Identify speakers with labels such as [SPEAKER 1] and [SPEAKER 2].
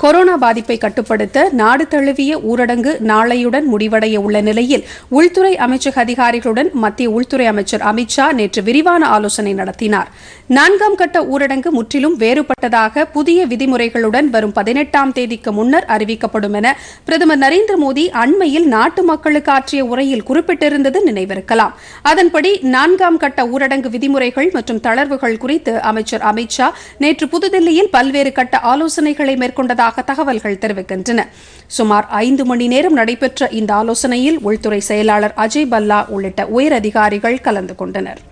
[SPEAKER 1] Corona பாதிப்பை கட்டுப்படுத்த நாடு தழுவிய ஊரடங்கு நாளையுடன் முடிவடைய உள்ள நிலையில் உள்துறை அமைச்சக அதிகாரிகளுடன் மத்திய உள்துறை அமைச்சர் அமித் ஷா நேற்று விரிவான ஆலோசனை நடத்தினார். நான்காம் கட்ட ஊரடங்கு முற்றிலும் வேறுபட்டதாக புதிய விதிமுறைகளுடன் வரும் பதினெட்டாம் தேதிக்கு முன்னர் அறிவிக்கப்படும் என பிரதமர் நரேந்திர மோடி அண்மையில் நாட்டு மக்களுக்கு ஆற்றிய உரையில் குறிப்பிட்டிருந்தது நினைவிருக்கலாம். அதன்படி நான்காம் கட்ட ஊரடங்கு விதிமுறைகள் மற்றும் தளர்வுகள் குறித்து அமைச்சர் அமித் ஷா நேற்று புதுதில்லியில் பல்வேறு கட்ட ஆலோசனைகளை மேற்கொண்டதாக தகவல்கள் தெரிவிக்கின்றன. சுமார் ஐந்து மணி நேரம் நடைபெற்ற இந்த ஆலோசனையில் உள்துறை செயலாளர் அஜய் பல்லா உள்ளிட்ட உயர் அதிகாரிகள் கலந்து கொண்டனர்.